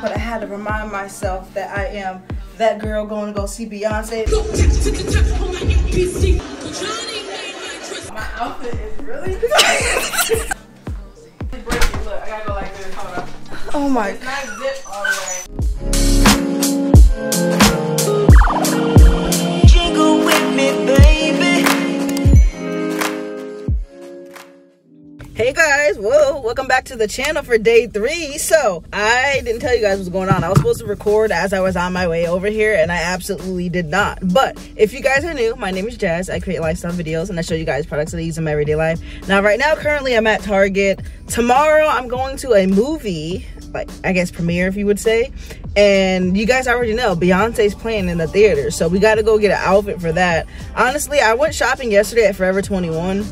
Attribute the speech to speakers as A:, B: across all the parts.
A: but I had to remind myself that I am that girl going to go see Beyonce. My outfit is really Look, I gotta go like this. Hold on.
B: Oh my.
A: It's
B: Hey guys, whoa, welcome back to the channel for day three. So, I didn't tell you guys what's going on. I was supposed to record as I was on my way over here, and I absolutely did not. But if you guys are new, my name is Jazz. I create lifestyle videos and I show you guys products that I use in my everyday life. Now, right now, currently, I'm at Target. Tomorrow, I'm going to a movie, like I guess premiere, if you would say. And you guys already know Beyonce's playing in the theater, so we got to go get an outfit for that. Honestly, I went shopping yesterday at Forever 21.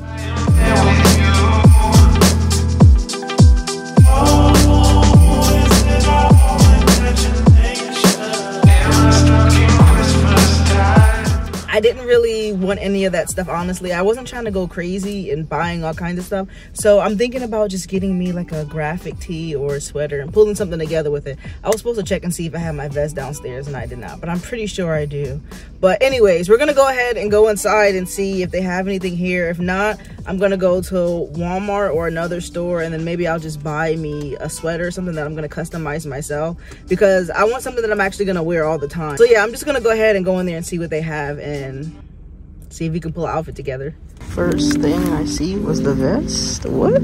B: I didn't really want any of that stuff, honestly. I wasn't trying to go crazy and buying all kinds of stuff. So I'm thinking about just getting me like a graphic tee or a sweater and pulling something together with it. I was supposed to check and see if I had my vest downstairs and I did not, but I'm pretty sure I do. But anyways, we're gonna go ahead and go inside and see if they have anything here. If not, I'm gonna go to Walmart or another store and then maybe I'll just buy me a sweater, something that I'm gonna customize myself because I want something that I'm actually gonna wear all the time. So yeah, I'm just gonna go ahead and go in there and see what they have and see if we can pull an outfit together. First thing I see was the vest. What?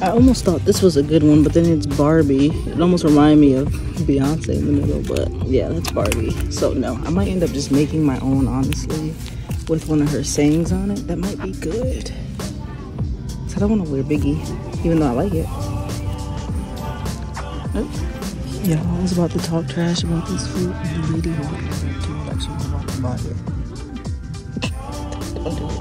B: I almost thought this was a good one, but then it's Barbie. It almost reminded me of Beyonce in the middle, but yeah, that's Barbie. So no, I might end up just making my own, honestly, with one of her sayings on it. That might be good. So I don't want to wear Biggie, even though I like it. Nope. Yeah, I was about to talk trash about this food, and the lady who there too was actually about to buy it. Don't do it.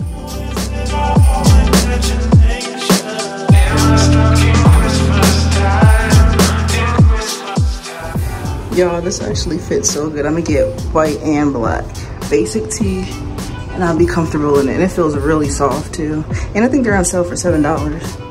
B: Y'all, this actually fits so good. I'm gonna get white and black. Basic tee, and I'll be comfortable in it. And it feels really soft too. And I think they're on sale for $7.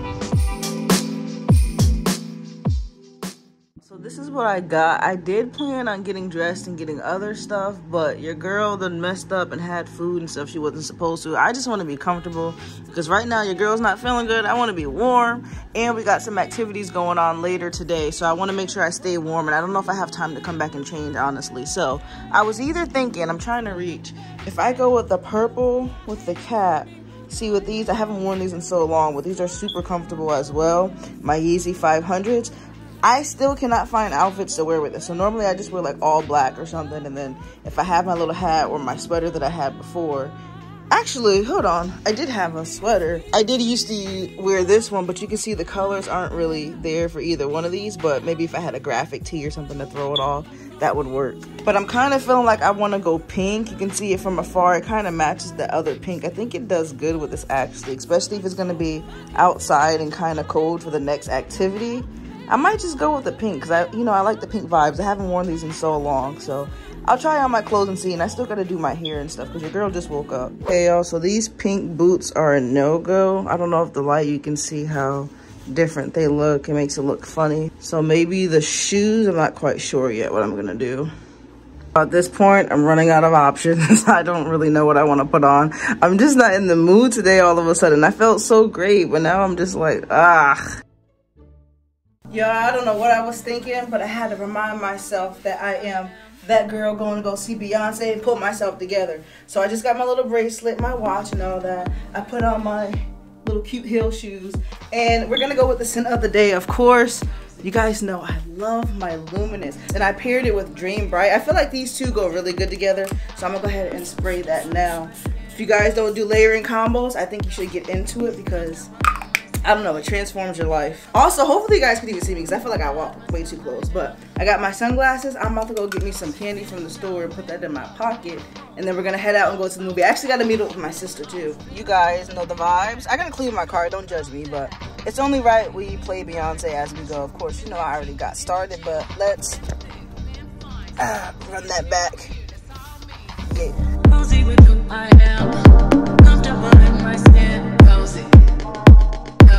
B: What I got. I did plan on getting dressed and getting other stuff, but your girl done messed up and had food and stuff she wasn't supposed to. I just want to be comfortable because right now your girl's not feeling good. I want to be warm and we got some activities going on later today. So I want to make sure I stay warm and I don't know if I have time to come back and change, honestly. So I was either thinking, I'm trying to reach, if I go with the purple with the cap, See with these, I haven't worn these in so long, but these are super comfortable as well. My Yeezy 500s. I still cannot find outfits to wear with it. So normally I just wear like all black or something. And then if I have my little hat or my sweater that I had before. Actually, hold on. I did have a sweater. I did used to wear this one, but you can see the colors aren't really there for either one of these. But maybe if I had a graphic tee or something to throw it off, that would work. But I'm kind of feeling like I want to go pink. You can see it from afar. It kind of matches the other pink. I think it does good with this actually, especially if it's going to be outside and kind of cold for the next activity. I might just go with the pink because I, you know, I like the pink vibes. I haven't worn these in so long, so I'll try on my clothes and see. And I still got to do my hair and stuff because your girl just woke up. Hey, y'all, so these pink boots are a no-go. I don't know if the light you can see how different they look. It makes it look funny. So maybe the shoes, I'm not quite sure yet what I'm going to do. At this point, I'm running out of options. I don't really know what I want to put on. I'm just not in the mood today all of a sudden. I felt so great, but now I'm just like, ah. Yeah, I don't know what I was thinking, but I had to remind myself that I am that girl going to go see Beyonce and put myself together. So I just got my little bracelet, my watch and all that. I put on my little cute heel shoes. And we're to go with the scent of the day, of course. You guys know I love my Luminous. And I paired it with Dream Bright. I feel like these two go really good together. So I'm to go ahead and spray that now. If you guys don't do layering combos, I think you should get into it because I don't know, it transforms your life. Also, hopefully you guys can even see me because I feel like I walk way too close. But I got my sunglasses. I'm about to go get me some candy from the store and put that in my pocket. And then we're gonna head out and go to the movie. I actually gotta meet up with my sister too. You guys know the vibes. I gotta clean my car, don't judge me, but it's only right we play Beyonce as we go. Of course, you know I already got started, but let's uh, run that back. Yeah.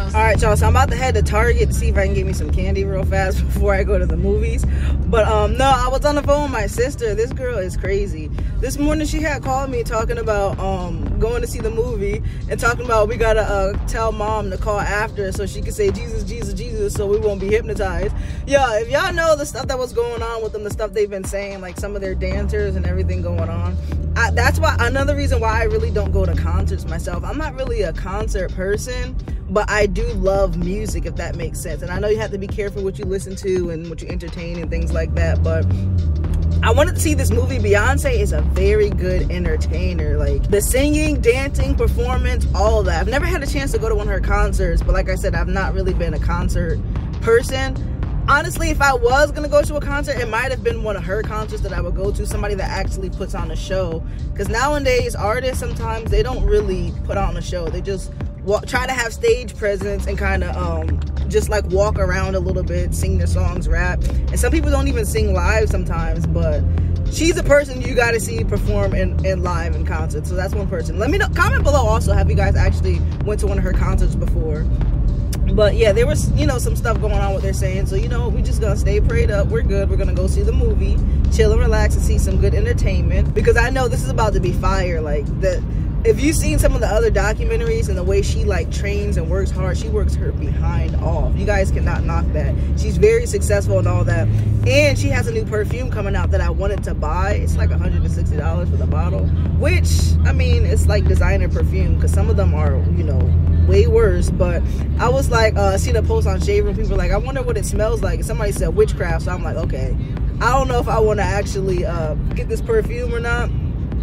B: All right, y'all. So I'm about to head to Target to see if I can get me some candy real fast before I go to the movies. But um, no, I was on the phone with my sister. This girl is crazy. This morning she had called me talking about um going to see the movie and talking about we gotta uh, tell mom to call after so she can say Jesus, Jesus, Jesus, so we won't be hypnotized. Yeah, if y'all know the stuff that was going on with them, the stuff they've been saying, like some of their dancers and everything going on. I, that's why another reason why I really don't go to concerts myself. I'm not really a concert person, but I do love music if that makes sense. And I know you have to be careful what you listen to and what you entertain and things like that, but I wanted to see this movie. Beyonce is a very good entertainer. Like the singing, dancing, performance, all that. I've never had a chance to go to one of her concerts, but like I said, I've not really been a concert person honestly, if I was gonna go to a concert, it might have been one of her concerts that I would go to. Somebody that actually puts on a show. Because nowadays, artists sometimes they don't really put on a show. They just walk, try to have stage presence and kind of um, just like walk around a little bit, sing their songs, rap. And some people don't even sing live sometimes, but she's a person you got to see perform in, in live in concert. So that's one person. Let me know. Comment below also. Have you guys actually went to one of her concerts before? but yeah there was you know some stuff going on what they're saying so you know we just gonna stay prayed up we're good we're gonna go see the movie chill and relax and see some good entertainment because i know this is about to be fire like the if you've seen some of the other documentaries and the way she like trains and works hard she works her behind off you guys cannot knock that she's very successful and all that and she has a new perfume coming out that i wanted to buy it's like 160 dollars for the bottle which i mean it's like designer perfume because some of them are you know way worse. But I was like, uh, see the post on Shade Room. People like, I wonder what it smells like. Somebody said witchcraft. So I'm like, okay. I don't know if I want to actually uh, get this perfume or not.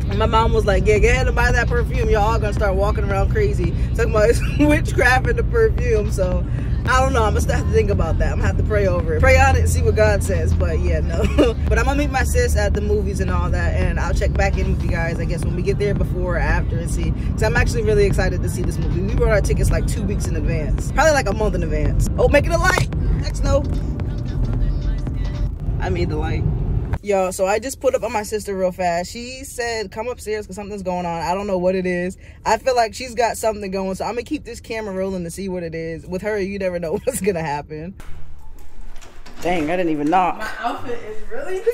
B: My mom was like, yeah, go ahead and buy that perfume. Y'all all gonna start walking around crazy. Talking about witchcraft in the perfume. So I don't know. I'm gonna have to think about that. I'm gonna have to pray over it. Pray on it and see what God says. But yeah, no. but I'm gonna meet my sis at the movies and all that, and I'll check back in with you guys. I guess when we get there before or after and see. Cause I'm actually really excited to see this movie. We bought our tickets like two weeks in advance, probably like a month in advance. Oh, making a light. Next no. I made the light. Yo, so I just put up on my sister real fast. She said, come upstairs because something's going on. I don't know what it is. I feel like she's got something going. So I'm going to keep this camera rolling to see what it is. With her, you never know what's going to happen. Dang, I didn't even knock.
A: My outfit is really
B: what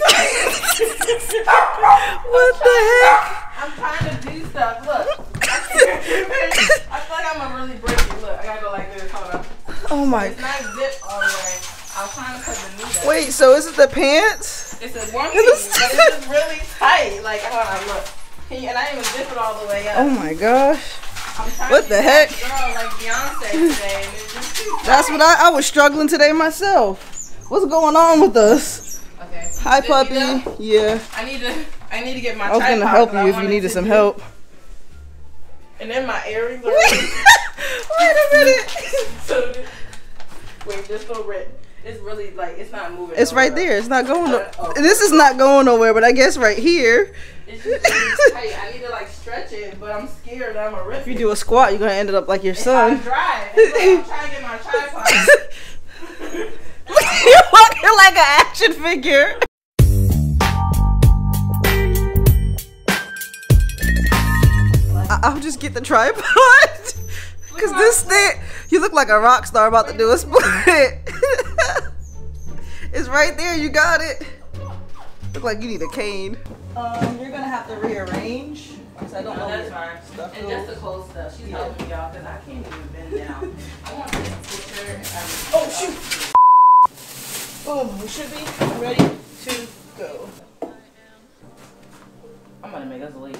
B: the heck?
A: I'm trying to do stuff. Look. I feel like I'm gonna really break it. Look, I gotta go like this. Hold on.
B: Oh my.
A: It's not zipped all the way. I was trying to put the knee down.
B: Wait, so is it the pants?
A: It's a one piece, but it's just really tight. Like, hold on, look. You, and I didn't even zip it all the way up.
B: Oh my gosh. What the heck?
A: Girl, like Beyonce today. And it's just too
B: That's what I, I was struggling today myself. What's going on with us?
A: Okay.
B: Hi, puppy.
A: know?
B: Yeah.
A: I need to. I need to get my.
B: I was gonna help you if you needed some
A: do-
B: help.
A: And then my earrings are.
B: Wait a minute.
A: so, wait, this little red. It's really like it's not moving.
B: It's right there. It's not going. No-
A: Oh.
B: this is not going nowhere, but I guess right here.
A: It's just tight. I need to like stretch it, but I'm scared that I'm gonna rip
B: If you do a squat, you're gonna end up like your
A: I'm
B: son.
A: dry. It's like I'm trying to get my tripod.
B: you're walking like an action figure. I'll just get the tripod. Cause this thing, you look like a rock star about to do a split. it's right there. You got it. Look like you need a cane. Um, you're gonna have to rearrange. Cause I don't
A: No,
B: know.
A: that's fine.
B: stuff
A: And
B: goes.
A: just the cold stuff. She's helping me out because I can't even bend down. I want to take a picture. And,
B: Oh, shoot. Boom. We should be ready to go.
A: I'm gonna make us late.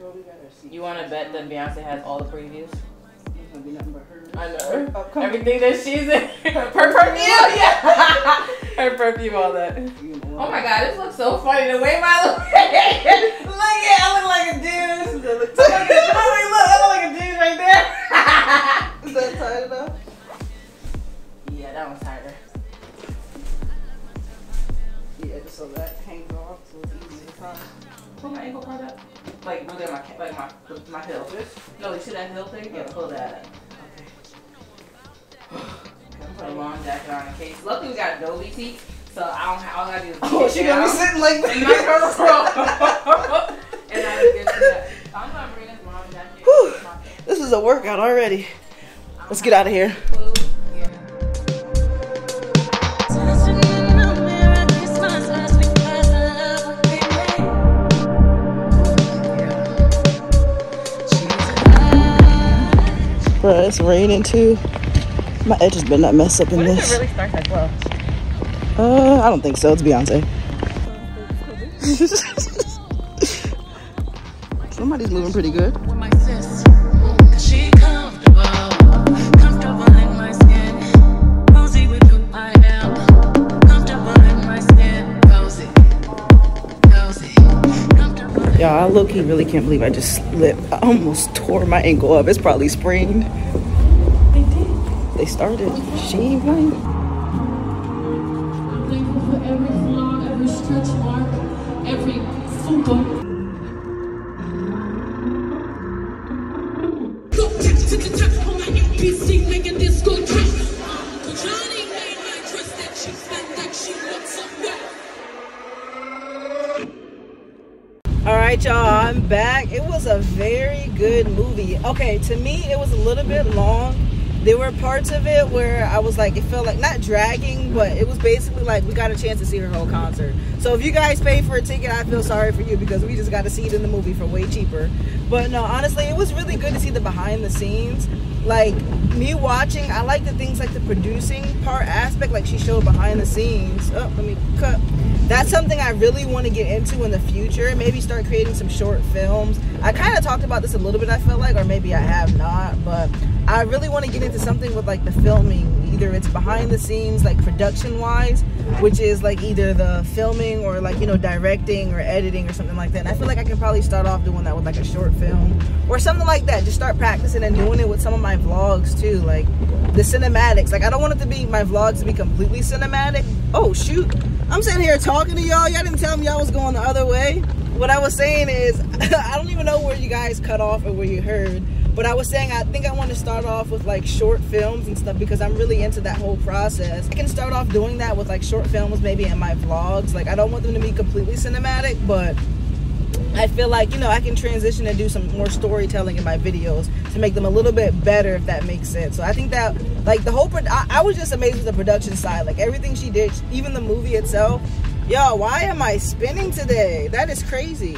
B: Well, we got our seat.
A: You want to bet that Beyonce has all the previews?
B: Gonna be nothing but her.
A: I know.
B: On.
A: Everything that she's in. Her perfume, yeah. Her perfume, all that. Oh my god, this looks so funny. The way my look. look at I look like a dude. Look, look, I look like a dude right there.
B: Is that tight enough?
A: yeah, that one's tighter.
B: Yeah, just so that hangs off so it's easy to tie.
A: Pull my ankle part up. Like really my like my my heel. No, you see that heel thing? Yeah, pull that. Okay. I'm putting a long jacket on in case. Luckily we got Adobe seats, so I don't have all I gotta do is
B: Oh, she gonna be sitting like
A: and not
B: this.
A: curl And I just get to that. I'm gonna bring this long jacket.
B: Whew. This is a workout already. Let's get out of here. Bruh, it's raining too. My edges better not mess up in this.
A: really starts like well?
B: Uh, I don't think so. It's Beyonce. Somebody's moving pretty good. Y'all, I low key really can't believe I just slipped. I almost tore my ankle up. It's probably sprained. They did. They started. She ain't
C: good
B: movie. Okay, to me, it was a little bit long. There were parts of it where I was like, it felt like not dragging, but it was basically like we got a chance to see her whole concert. So if you guys paid for a ticket, I feel sorry for you because we just got to see it in the movie for way cheaper. But no, honestly, it was really good to see the behind the scenes. Like me watching, I like the things like the producing part aspect, like she showed behind the scenes. Oh, let me cut that's something I really want to get into in the future. Maybe start creating some short films. I kind of talked about this a little bit, I feel like, or maybe I have not, but I really want to get into something with like the filming. Either it's behind the scenes, like production wise, which is like either the filming or like, you know, directing or editing or something like that. And I feel like I can probably start off doing that with like a short film or something like that. Just start practicing and doing it with some of my vlogs too. Like the cinematics. Like I don't want it to be my vlogs to be completely cinematic. Oh, shoot. I'm sitting here talking to y'all. Y'all didn't tell me y'all was going the other way. What I was saying is, I don't even know where you guys cut off or where you heard. But I was saying I think I want to start off with like short films and stuff because I'm really into that whole process. I can start off doing that with like short films maybe in my vlogs. Like I don't want them to be completely cinematic, but I feel like you know I can transition and do some more storytelling in my videos to make them a little bit better if that makes sense. So I think that like the whole I, I was just amazed with the production side, like everything she did, even the movie itself. Yo, why am I spinning today? That is crazy.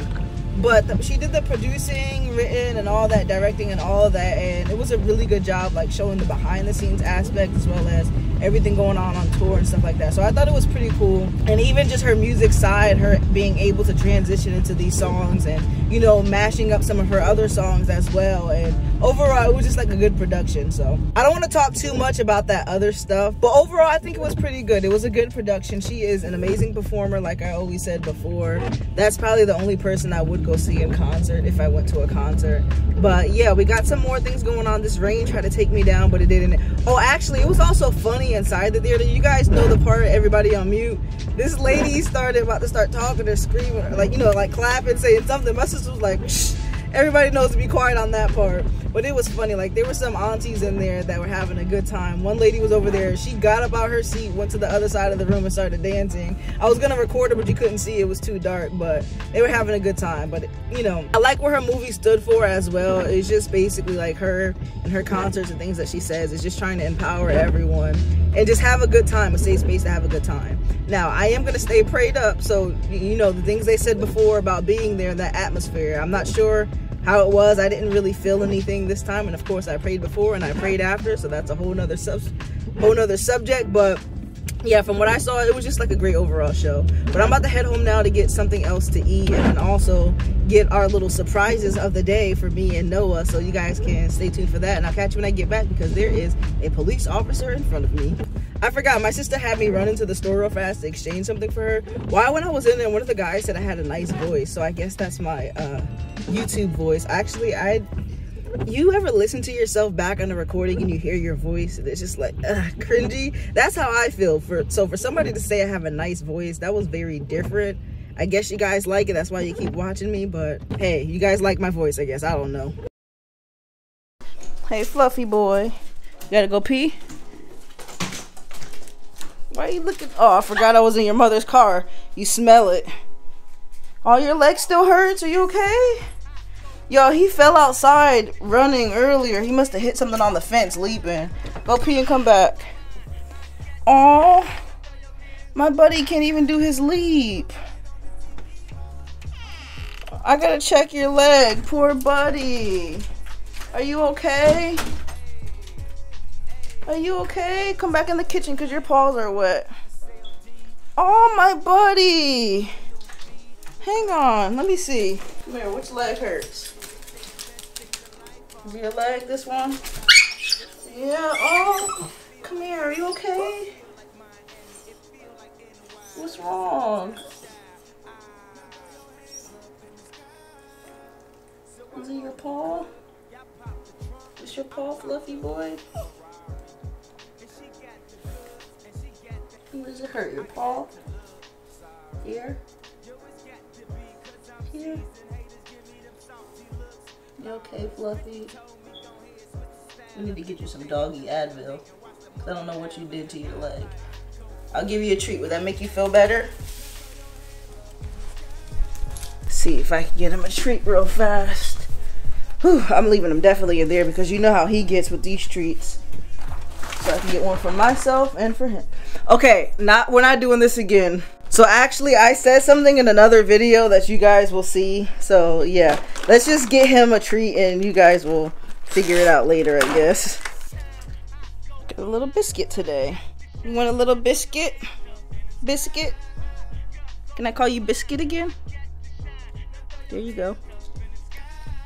B: But the, she did the producing, written, and all that, directing, and all that, and it was a really good job, like showing the behind the scenes aspect as well as everything going on on tour and stuff like that. So I thought it was pretty cool, and even just her music side, her being able to transition into these songs, and you know, mashing up some of her other songs as well. And overall, it was just like a good production. So I don't want to talk too much about that other stuff, but overall, I think it was pretty good. It was a good production. She is an amazing performer, like I always said before. That's probably the only person I would go see in concert if I went to a concert. But yeah, we got some more things going on. This rain tried to take me down, but it didn't. Oh, actually, it was also funny inside the theater. You guys know the part, everybody on mute. This lady started about to start talking or screaming, or like, you know, like clapping, saying something. My sister was like, Shh. Everybody knows to be quiet on that part. But it was funny. Like, there were some aunties in there that were having a good time. One lady was over there. She got up out her seat, went to the other side of the room, and started dancing. I was to record her, but you couldn't see. It was too dark. But they were having a good time. But, you know, I like what her movie stood for as well. It's just basically like her and her concerts and things that she says. It's just trying to empower everyone and just have a good time, a safe space to have a good time. Now, I am going to stay prayed up. So, you know, the things they said before about being there that atmosphere, I'm not sure how it was. I didn't really feel anything this time, and of course, I prayed before and I prayed after, so that's a whole nother sub, whole nother subject. But yeah, from what I saw, it was just like a great overall show. But I'm about to head home now to get something else to eat, and also get our little surprises of the day for me and Noah, so you guys can stay tuned for that. And I'll catch you when I get back because there is a police officer in front of me. I forgot, my sister had me run into the store real fast to exchange something for her. Why, when I was in there, one of the guys said I had a nice voice, so I guess that's my uh, YouTube voice. Actually, I you ever listen to yourself back on the recording and you hear your voice and it's just like cringy? That's how i feel. For so for somebody to say i have a nice voice that was very different. I guess you guys like it that's why you keep watching me but hey you guys like my voice i guess. I don't know. Hey fluffy boy. You gotta go pee why are you looking oh i forgot i was in your mother's car you smell it all your legs still hurts are you okay Yo, he fell outside running earlier. He must have hit something on the fence leaping. Go pee and come back. Oh, my buddy can't even do his leap. I gotta check your leg. Poor buddy. Are you okay? Are you okay? Come back in the kitchen because your paws are wet. Oh, my buddy. Hang on. Let me see. Come here. Which leg hurts? Is your leg this one? Yeah. Oh, come here. Are you okay? What's wrong? Is it your paw? Is your paw fluffy boy? Where does it hurt? Your paw? Here? Here? You okay, Fluffy? We need to get you some doggy Advil. 'cause I don't know what you did to your leg. I'll give you a treat. Would that make you feel better? See if I can get him a treat real fast. Whew, I'm leaving him definitely in there because you know how he gets with these treats. So I can get one for myself and for him. Okay, not we're not doing this again. So actually I said something in another video that you guys will see. So yeah, let's just get him a treat and you guys will figure it out later, I guess. Got a little biscuit today. You want a little biscuit? Biscuit? Can I call you biscuit again? There you go.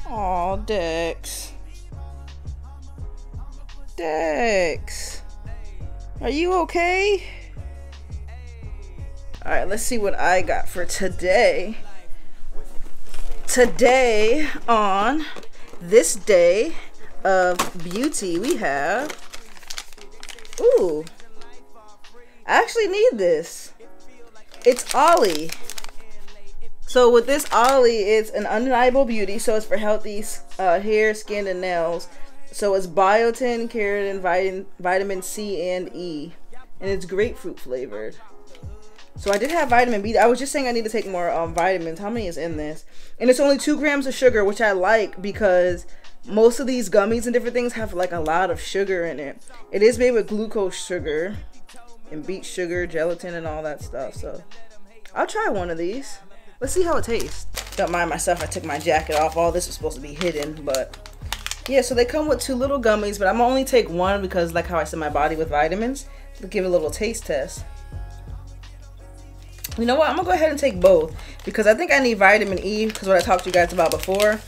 B: Aw, Dex. Dex. Are you okay? Alright, let's see what I got for today. Today, on this day of beauty, we have. Ooh. I actually need this. It's Olly. So with this Olly, it's an undeniable beauty. So it's for healthy uh, hair, skin, and nails. So it's biotin, keratin, vitamin, vitamin C, and E. And it's grapefruit flavored. So I did have vitamin B. I was just saying I need to take more um, vitamins. How many is in this? And it's only two grams of sugar, which I like because most of these gummies and different things have like a lot of sugar in it. It is made with glucose sugar and beet sugar, gelatin, and all that stuff. So I'll try one of these. Let's see how it tastes. Don't mind myself, I took my jacket off. All this was supposed to be hidden, but yeah, so they come with two little gummies, but I'm gonna only take one because like how I said my body with vitamins. Give it a little taste test. You know what? I'm gonna go ahead and take both because I think I need vitamin E because what I talked to you guys about before.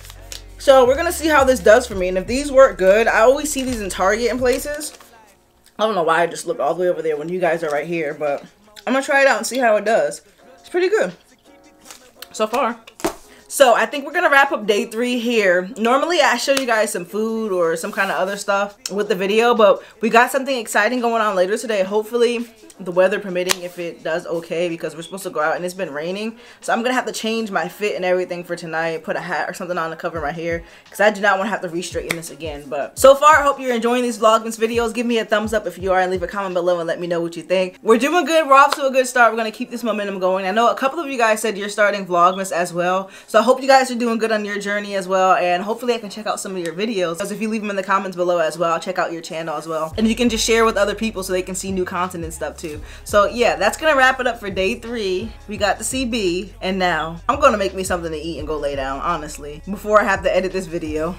B: So we're gonna see how this does for me, and if these work good, I always see these in Target and places. I don't know why I just looked all the way over there when you guys are right here, but I'm gonna try it out and see how it does. It's pretty good so far. So I think we're gonna wrap up day three here. Normally I show you guys some food or some kind of other stuff with the video, but we got something exciting going on later today. Hopefully the weather permitting if it does okay because we're supposed to go out and it's been raining. So I'm gonna have to change my fit and everything for tonight, put a hat or something on to cover my hair because I do not want to have to re-straighten this again. But so far, I hope you're enjoying these Vlogmas videos. Give me a thumbs up if you are and leave a comment below and let me know what you think. We're doing good. We're off to a good start. We're gonna keep this momentum going. I know a couple of you guys said you're starting Vlogmas as well. So hope you guys are doing good on your journey as well and hopefully I can check out some of your videos. Because if you leave them in the comments below as well, I'll check out your channel as well. And you can just share with other people so they can see new content and stuff too. So yeah, that's gonna wrap it up for day three. We got the CB and now I'm gonna make me something to eat and go lay down, honestly, before I have to edit this video.